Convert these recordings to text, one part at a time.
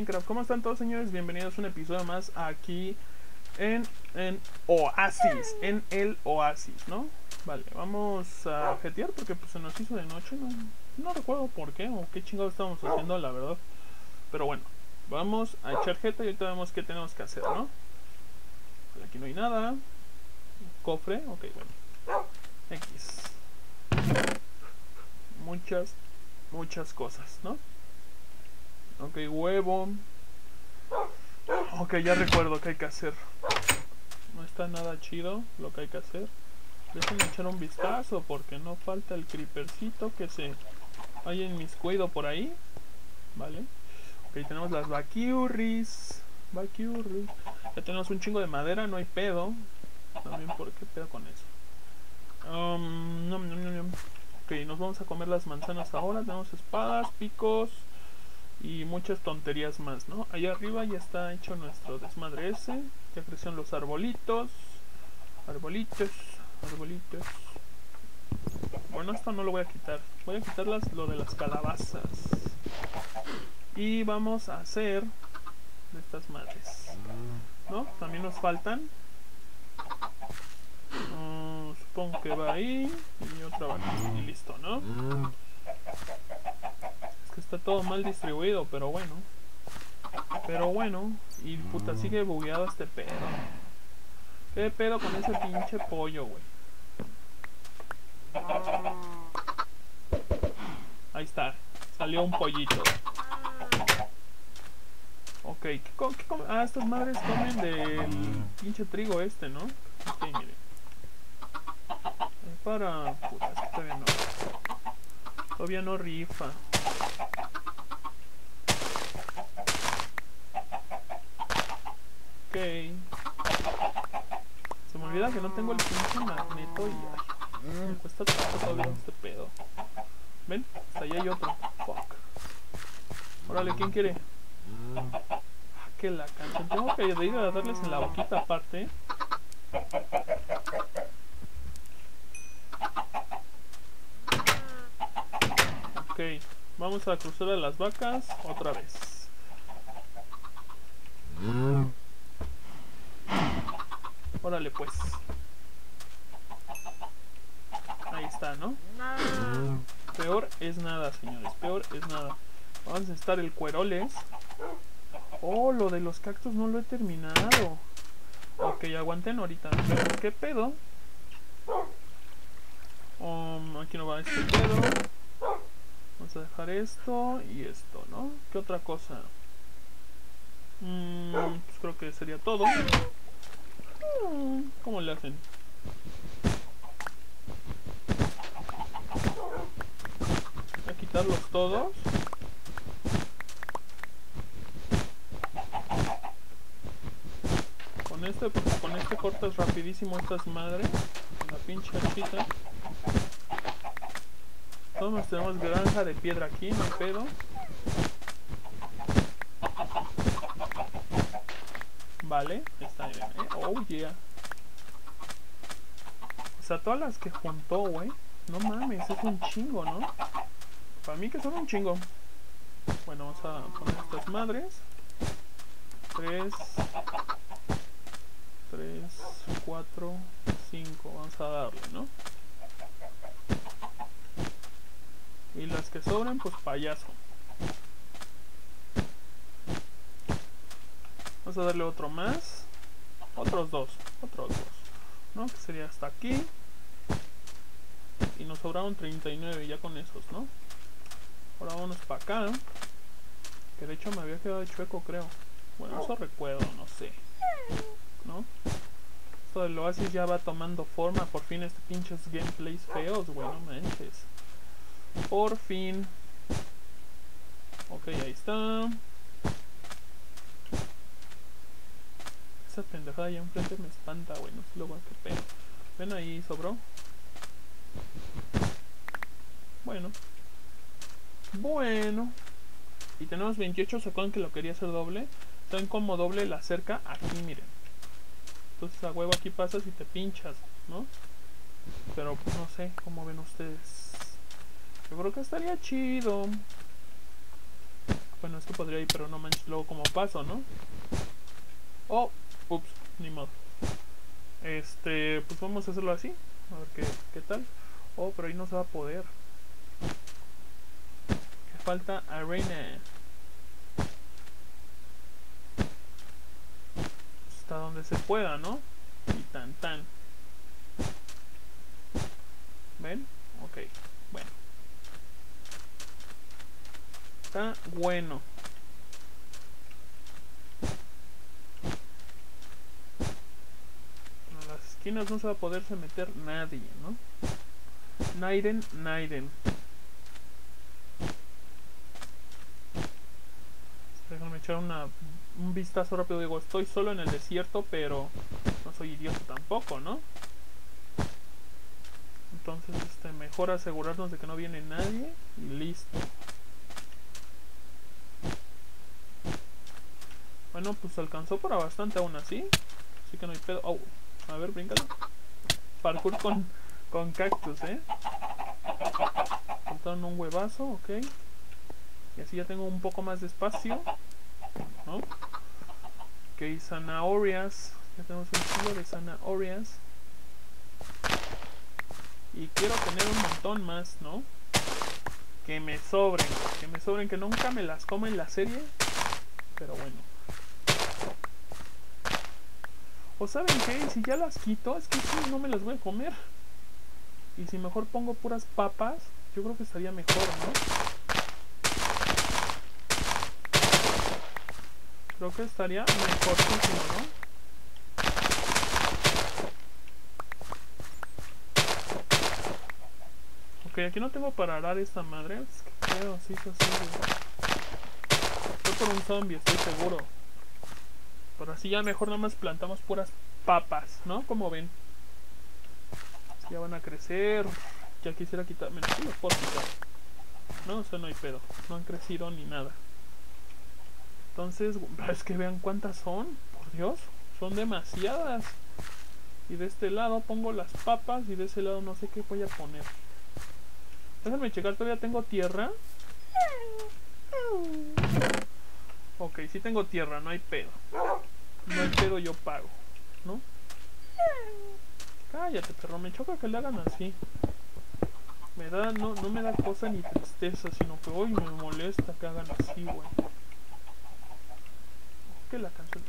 Minecraft? ¿Cómo están todos señores? Bienvenidos a un episodio más aquí en, en Oasis, en el Oasis, ¿no? Vale, vamos a jetear porque pues se nos hizo de noche, no, no recuerdo por qué o qué chingados estábamos haciendo, la verdad. Pero bueno, vamos a echar jeta y ahorita vemos qué tenemos que hacer, ¿no? Aquí no hay nada. Cofre, ok, bueno. X. Muchas, muchas cosas, ¿no? Ok, huevo. Ok, ya recuerdo qué hay que hacer. No está nada chido lo que hay que hacer. Déjenme echar un vistazo porque no falta el creepercito que se hay en mis cuido por ahí. Vale. Ok, tenemos las. Vaquiurris. Ya tenemos un chingo de madera, no hay pedo. También, ¿por qué pedo con eso? Um, ok, nos vamos a comer las manzanas ahora. Tenemos espadas, picos y muchas tonterías más, ¿no? Allá arriba ya está hecho nuestro desmadre ese. Ya crecieron los arbolitos. Arbolitos, arbolitos. Bueno, esto no lo voy a quitar. Voy a quitar las, lo de las calabazas. Y vamos a hacer de estas madres. ¿No? También nos faltan. Uh, supongo que va ahí. Y otra va aquí. Y listo, ¿no? Que está todo mal distribuido, pero bueno. Pero bueno. Y puta, sigue bugueado este pedo. ¿Qué pedo con ese pinche pollo, güey? Ahí está. Salió un pollito. Ok, ¿qué, Ah, estas madres comen del pinche trigo este, ¿no? Ok, mire. Para... Puta, es que todavía no. Todavía no rifa. Ok. Se me olvida que no tengo el pinche magneto y ay, me cuesta tanto todavía este pedo. ¿Ven? Hasta allá hay otro. Fuck. Órale, ¿quién quiere? Ah, que la canción. Tengo que ir a darles en la boquita aparte. Ok, vamos a cruzar a las vacas otra vez. Órale pues. Peor es nada, señores. Peor es nada. Vamos a estar el cueroles. Oh, lo de los cactus no lo he terminado. Ok, aguanten ahorita. ¿Qué pedo? Um, aquí no va este pedo. Vamos a dejar esto y esto, ¿no? ¿Qué otra cosa? Mm, pues creo que sería todo. ¿Cómo le hacen? Voy a quitarlos todos. Con este, con este cortas rapidísimo estas madres. La pinche hachita. Todos tenemos granja de piedra aquí, no pedo. Vale, está bien, ¿eh? Oh, yeah. O sea, todas las que juntó, güey. No mames, es un chingo, ¿no? Para mí que son un chingo. Bueno, vamos a poner estas madres. Tres. Tres, cuatro, cinco. Vamos a darle, ¿no? Y las que sobren, pues payaso. Vamos a darle otro más. Otros dos. Otros dos. ¿No? Que sería hasta aquí. Y nos sobraron 39 ya con esos, ¿no? Ahora vamos para acá. Que de hecho me había quedado chueco, creo. Bueno, eso recuerdo, no sé. ¿No? Esto del oasis ya va tomando forma. Por fin este pinches gameplays feos, güey, no manches. Por fin. Ok, ahí está. Esa pendejada allá enfrente me espanta, güey. No sé luego qué pedo. Ven ahí, sobró. Bueno. Bueno. Y tenemos 28, ¿se acuerdan que lo quería hacer doble? ¿Saben cómo doble la cerca? Aquí, miren. Entonces a huevo aquí pasas y te pinchas, ¿no? Pero pues no sé, ¿cómo ven ustedes? Yo creo que estaría chido. Bueno, es que podría ir, pero no manches luego como paso, ¿no? Oh, ups, ni modo. Este, pues vamos a hacerlo así. A ver qué, qué tal. Oh, pero ahí no se va a poder. Falta arena. Hasta donde se pueda, ¿no? Y tan tan. ¿Ven? Ok, bueno. Está bueno. En las esquinas no se va a poderse meter nadie, ¿no? Naiden, Naiden. Déjame echar una, un vistazo rápido. Digo, estoy solo en el desierto, pero no soy idiota tampoco, ¿no? Entonces, este, mejor asegurarnos de que no viene nadie y listo. Bueno, pues alcanzó para bastante aún así. Así que no hay pedo. Oh, a ver, bríncalo. Parkour con, con cactus, ¿eh? Faltaron un huevazo, ok. Y así ya tengo un poco más de espacio. ¿No? Ok, zanahorias. Ya tenemos un kilo de zanahorias. Y quiero tener un montón más, ¿no? Que me sobren. Que me sobren, que nunca me las come en la serie. Pero bueno. O saben qué, si ya las quito, es que sí, no me las voy a comer. Y si mejor pongo puras papas, yo creo que estaría mejor, ¿no? Creo que estaría mejorcísimo, ¿no? Ok, aquí no tengo para arar esta madre. Es que creo, sí, sí, sí. Estoy por un zombie, estoy seguro. Pero así ya mejor nada más plantamos puras papas, ¿no? Como ven. Ya van a crecer. Ya quisiera quitar. Menos sí los puedo quitar. No, o sea, no hay pedo. No han crecido ni nada. Entonces, es que vean cuántas son. Por Dios, son demasiadas. Y de este lado pongo las papas y de ese lado no sé qué voy a poner. Déjenme checar, todavía tengo tierra. Ok, sí tengo tierra, no hay pedo. No hay yo pago. ¿No? Cállate, perro, me choca que le hagan así. Me da, no, no me da cosa ni tristeza, sino que hoy me molesta que hagan así, güey. ¿Qué la canción?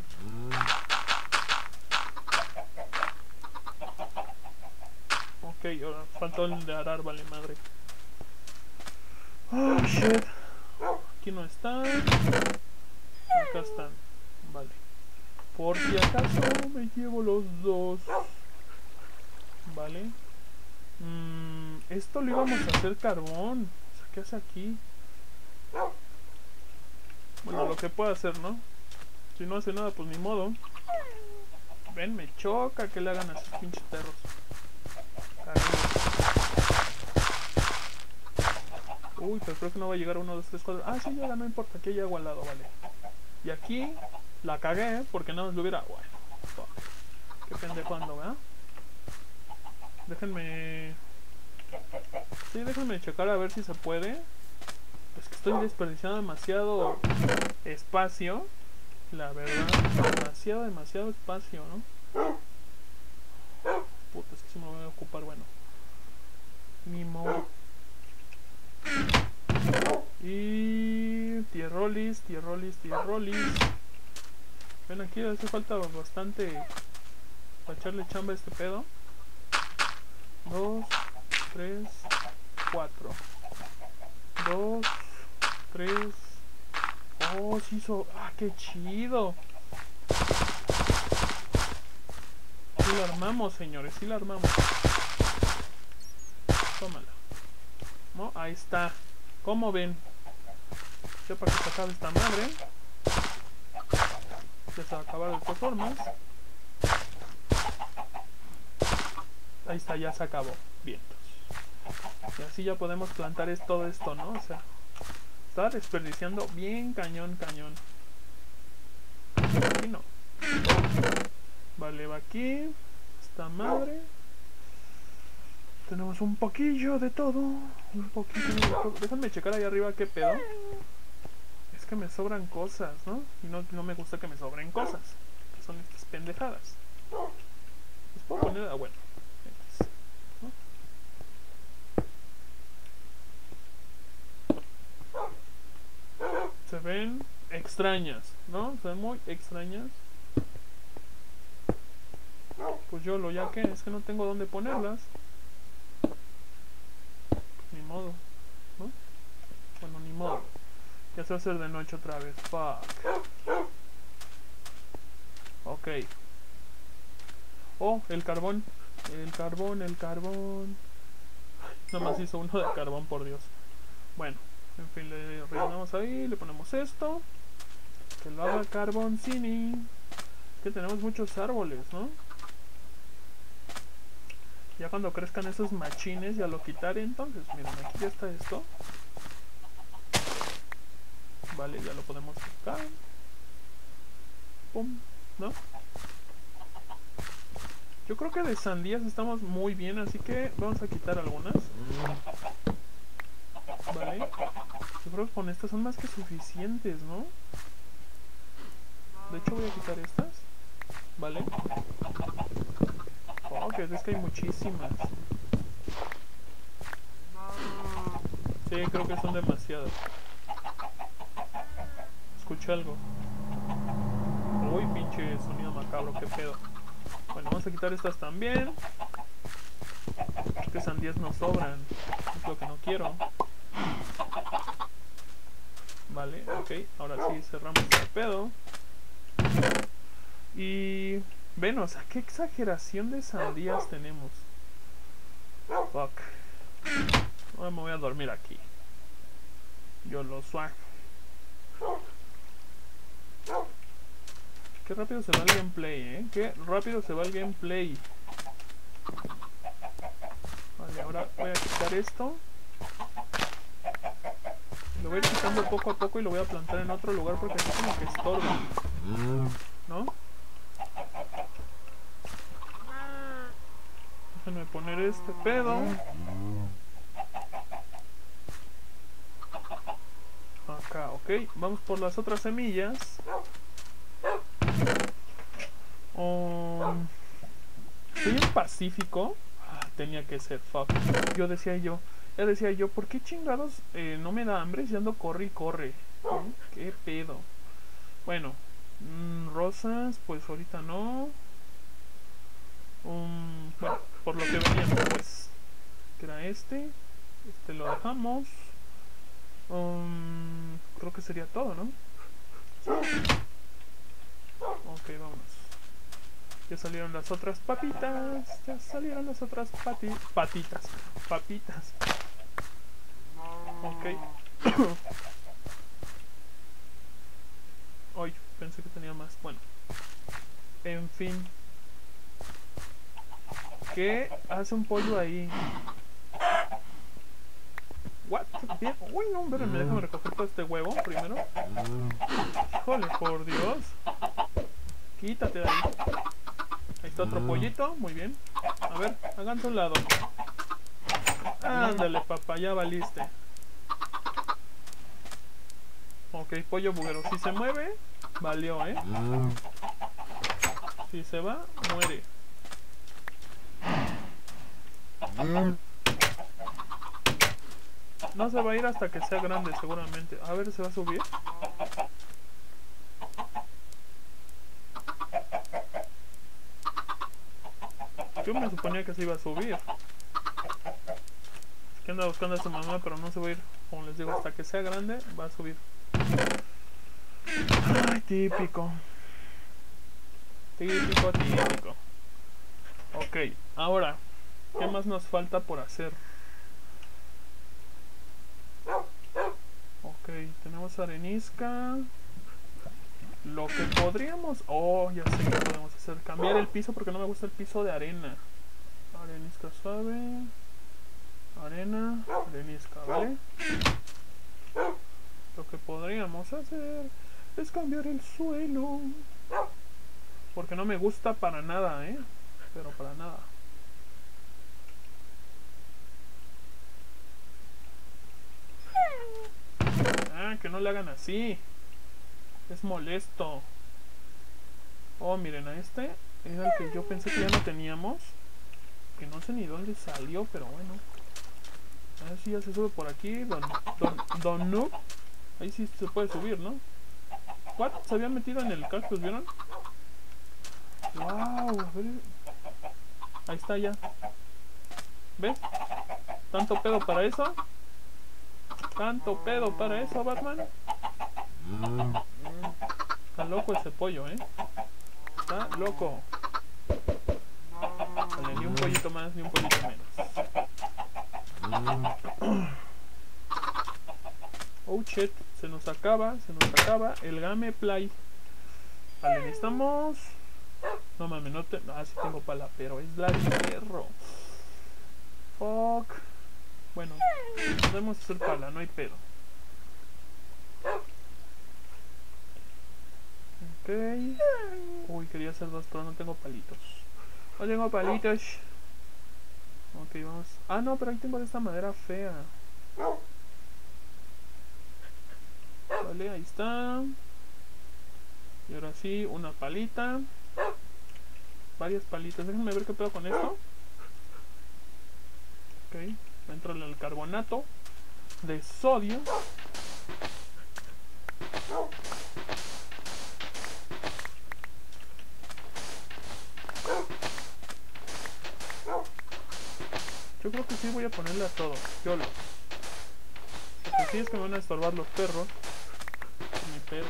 Ok, ahora faltó el de arar, vale madre. Oh shit. Aquí no están. Acá están. Vale. Por si acaso me llevo los dos. Vale. Mm, esto lo íbamos a hacer carbón. O sea, ¿qué hace aquí? Bueno, lo que pueda hacer, ¿no? Si no hace nada, pues ni modo. Ven, me choca que le hagan a esos pinches perros. Uy, pero creo que no va a llegar uno, dos, tres, cuatro. Ah, sí, ya no importa, aquí hay agua al lado, vale. Y aquí la cagué porque no lo hubiera. Bueno, fuck. Qué pendejo ando, ¿verdad? Déjenme. Sí, déjenme checar a ver si se puede. Es que estoy desperdiciando demasiado espacio. La verdad, demasiado, demasiado espacio, ¿no? Puta, es que si me lo voy a ocupar, bueno. Mimo. Y tierrolis, tierrolis, tierrolis. Ven aquí, hace falta bastante para echarle chamba a este pedo. Dos, tres, cuatro. Dos, tres. Oh, sí hizo. Ah, qué chido. Sí lo armamos, señores, sí lo armamos. Tómala. ¿No? Ahí está. ¿Cómo ven? Para que se esta madre. Ya se va a acabar de todas formas. Ahí está, ya se acabó. Bien. Y así ya podemos plantar es todo esto, ¿no? O sea, está desperdiciando bien cañón, cañón. Aquí no. Vale, va aquí. Esta madre. Tenemos un poquillo de todo. Un todo. Déjame checar ahí arriba qué pedo. Que me sobran cosas, ¿no? Y no, no me gusta que me sobren cosas. Que son estas pendejadas. Les puedo poner... Ah, bueno. Se ven extrañas, ¿no? Se ven muy extrañas. Pues yo lo ya que es que no tengo dónde ponerlas. Ni modo, ¿no? Bueno, ni modo. Ya se va a hacer de noche otra vez. Fuck. Ok. Oh, el carbón. El carbón, el carbón. Nada más hizo uno de carbón, por Dios. Bueno, en fin, le rellenamos ahí, le ponemos esto. Que lo haga carboncini. Que tenemos muchos árboles, ¿no? Ya cuando crezcan esos machines ya lo quitaré entonces. Miren, aquí ya está esto. Vale, ya lo podemos sacar. Pum, ¿no? Yo creo que de sandías estamos muy bien, así que vamos a quitar algunas. Vale. Yo creo que con estas son más que suficientes, ¿no? De hecho voy a quitar estas. Vale. Oh, que es que hay muchísimas. Sí, creo que son demasiadas. Escuché algo. Uy, pinche sonido macabro, qué pedo. Bueno, vamos a quitar estas también. Porque sandías no sobran. Es lo que no quiero. Vale, ok. Ahora sí cerramos el pedo. Y... Ven, o sea, qué exageración de sandías tenemos. Fuck. Ahora me voy a dormir aquí. Yo lo swag. Qué rápido se va el gameplay, eh. Qué rápido se va el gameplay. Vale, ahora voy a quitar esto. Lo voy a ir quitando poco a poco y lo voy a plantar en otro lugar porque así como que estorba. ¿No? Déjenme poner este pedo. Acá, ok. Vamos por las otras semillas. Um, soy un pacífico. Ah, tenía que ser, fuck. Yo decía yo, ya decía yo, ¿por qué chingados eh, no me da hambre si ando corre y corre? ¿Qué pedo? Bueno, mm, rosas, pues ahorita no. Bueno, por lo que veníamos, pues, que era este. Este lo dejamos. Um, creo que sería todo, ¿no? Ok, vámonos. Ya salieron las otras papitas. Ya salieron las otras pati patitas. Papitas. Ok. Ay, pensé que tenía más. Bueno. En fin. ¿Qué hace un pollo ahí? What? Bien. Uy, no, espérenme, déjame recoger todo este huevo primero. Híjole, por Dios. Quítate de ahí. Está otro pollito, muy bien. A ver, háganse un lado. Ándale, papá, ya valiste. Ok, pollo buguero. Si se mueve, valió, ¿eh? Si se va, muere. No se va a ir hasta que sea grande, seguramente. A ver, ¿se va a subir? Yo me suponía que se iba a subir. Es que anda buscando a su mamá, pero no se va a ir. Como les digo, hasta que sea grande, va a subir. Ay, típico. Típico, típico. Ok, ahora, ¿qué más nos falta por hacer? Ok, tenemos arenisca. Lo que podríamos... Oh, ya sé que podemos hacer. Cambiar el piso porque no me gusta el piso de arena. Arenisca suave. Arena. Arenisca, ¿vale? Lo que podríamos hacer es cambiar el suelo. Porque no me gusta para nada, ¿eh? Pero para nada. Ah, que no le hagan así. Es molesto. Oh, miren, a este era el que yo pensé que ya no teníamos. Que no sé ni dónde salió, pero bueno. A ver si ya se sube por aquí. Don, don, don Noob. Ahí sí se puede subir, ¿no? ¿What? Se habían metido en el cactus, ¿vieron? Wow. Ahí está ya. ¿Ves? ¿Tanto pedo para eso? ¿Tanto pedo para eso, Batman? Está loco ese pollo, ¿eh? Está loco. Vale, ni un pollito más, ni un pollito menos. Oh shit, se nos acaba, se nos acaba el gameplay. Vale, necesitamos... No mames, no te... Ah, sí tengo pala, pero es la hierro. Fuck. Bueno, podemos hacer pala, no hay pedo. Ok. Uy, quería hacer dos, pero no tengo palitos. No tengo palitos. Ok, vamos. Ah, no, pero ahí tengo esta madera fea. Vale, ahí está. Y ahora sí, una palita. Varias palitas. Déjenme ver qué pedo con esto. Ok, dentro del carbonato de sodio. Yo creo que sí voy a ponerle a todo. Yo lo. Porque si es que me van a estorbar los perros. Mi perro.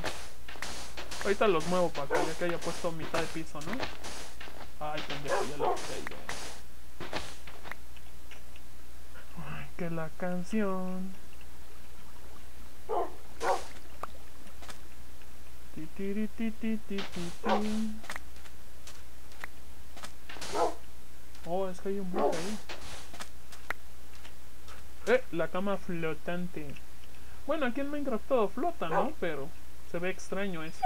Ahorita los muevo para que ya que haya puesto mitad de piso, ¿no? Ay, pendejo, ya lo puse Ay, que la canción. Ti, ti, ti. Oh, es que hay un bug ahí. Eh, la cama flotante. Bueno, aquí en Minecraft todo flota, ¿no? Pero se ve extraño eso.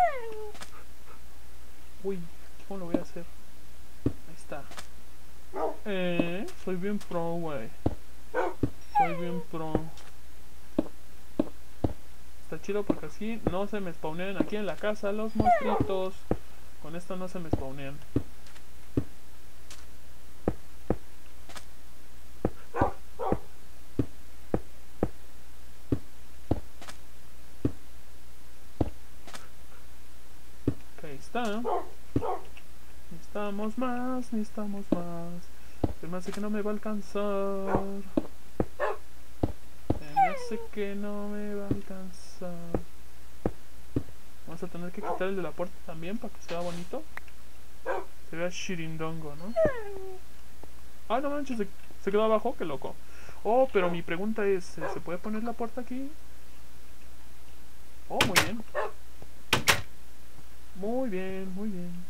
Uy, ¿cómo lo voy a hacer? Ahí está. Eh, soy bien pro, güey. Soy bien pro. Está chido porque así no se me spawnean aquí en la casa los monstruitos. Con esto no se me spawnean. está. Necesitamos más, necesitamos más. Se me hace que no me va a alcanzar. Se me hace que no me va a alcanzar. Vamos a tener que quitar el de la puerta también para que sea bonito. Se vea shirindongo, ¿no? Ah, no manches, se, se quedó abajo, qué loco. Oh, pero mi pregunta es, ¿se puede poner la puerta aquí? Oh, muy bien. Muy bien, muy bien.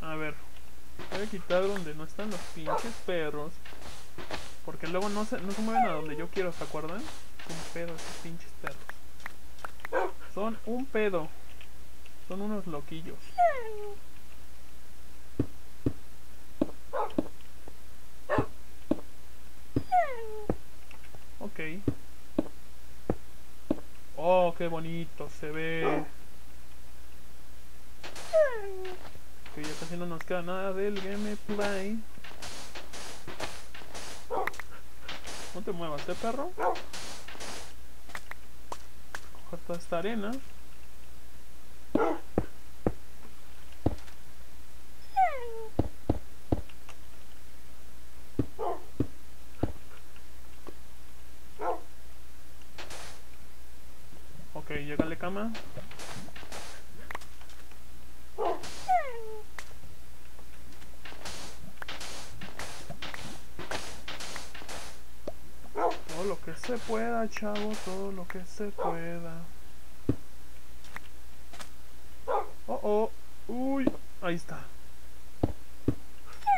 A ver, voy a quitar donde no están los pinches perros. Porque luego no se, no se mueven a donde yo quiero, ¿se acuerdan? Un pedo esos pinches perros. Son un pedo. Son unos loquillos. Ok. Oh, qué bonito se ve. Que ya casi no nos queda nada del gameplay. No te muevas, ¿eh, perro? Coger toda esta arena. Ok, llegale cama. Todo lo que se pueda, chavo, todo lo que se pueda. Oh, oh, uy, ahí está.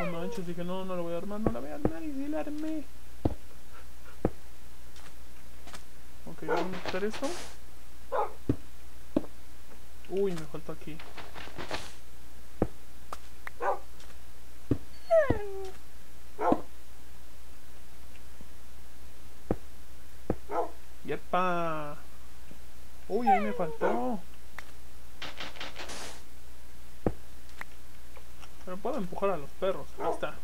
No manches, dije no, no lo voy a armar, no la voy a armar y la armé. Ok, vamos a quitar esto. Uy, me falta aquí. ¡Yepa! Uy, ahí me faltó. Pero puedo empujar a los perros. Ahí está.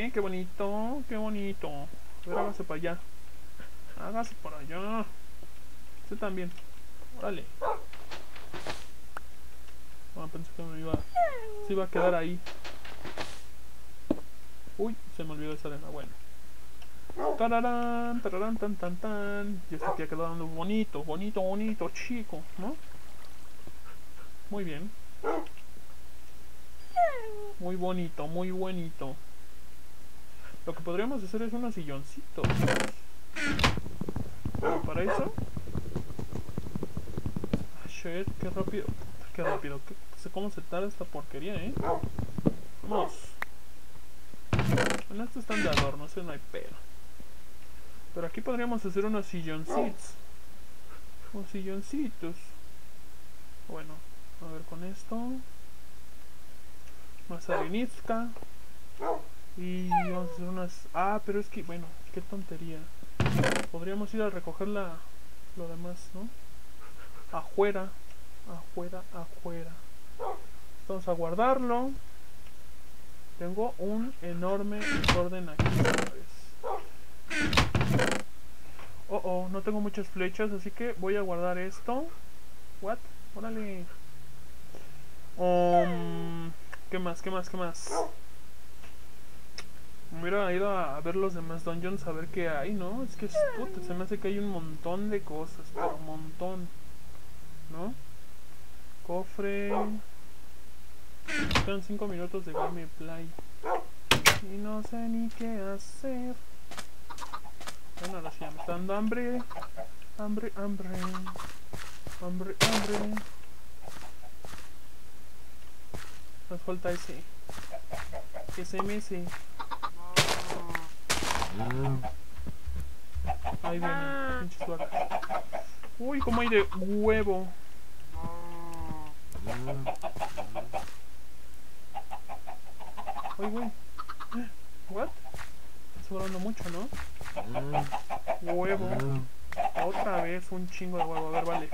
Eh, qué bonito, qué bonito. A ver, hágase para allá. Hágase para allá. Usted también. Órale. Bueno, pensé que me iba, se iba a quedar ahí. Uy, se me olvidó esa arena. Bueno. Tararán, tararán, tan, tan, tan. Y este aquí ha quedado bonito, bonito, bonito, chico, ¿no? Muy bien. Muy bonito, muy bonito. Lo que podríamos hacer es unos silloncitos. para eso. Ah, shit, qué rápido. Qué rápido. Qué, sé cómo se tarda esta porquería, eh. Vamos. Bueno, estos están de adorno, ese no hay pero. Pero aquí podríamos hacer unos silloncitos. Unos silloncitos. Bueno, a ver con esto. Más arenizca. Y vamos a hacer unas... Ah, pero es que, bueno, qué tontería. Podríamos ir a recoger la... lo demás, ¿no? Afuera. Afuera, afuera. Vamos a guardarlo. Tengo un enorme desorden aquí, Oh, oh, no tengo muchas flechas, así que voy a guardar esto. What? Órale. Um, ¿Qué más? ¿Qué más? ¿Qué más? Me hubiera ido a ver los demás dungeons a ver qué hay, ¿no? Es que puta, se me hace que hay un montón de cosas, pero un montón. ¿No? Cofre. Quedan 5 minutos de gameplay. Y no sé ni qué hacer. Bueno, ahora sí dando hambre. Hambre, hambre. Hambre, hambre. Nos falta ese. Ese MS. Ahí viene, pinches vacas. Uy, como hay de huevo. Uy, güey. What? Está sobrando mucho, ¿no? Huevo. Otra vez un chingo de huevo. A ver, vale.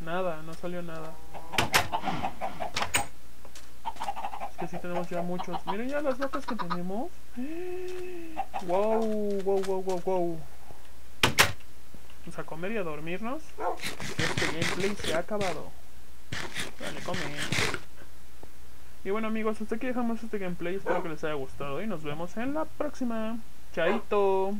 Nada, no salió nada. Que sí tenemos ya muchos. Miren ya las vacas que tenemos. Wow, wow, wow, wow, wow. Vamos a comer y a dormirnos. Este gameplay se ha acabado. Vale, come. Y bueno amigos, hasta aquí dejamos este gameplay. Espero que les haya gustado y nos vemos en la próxima. Chaito.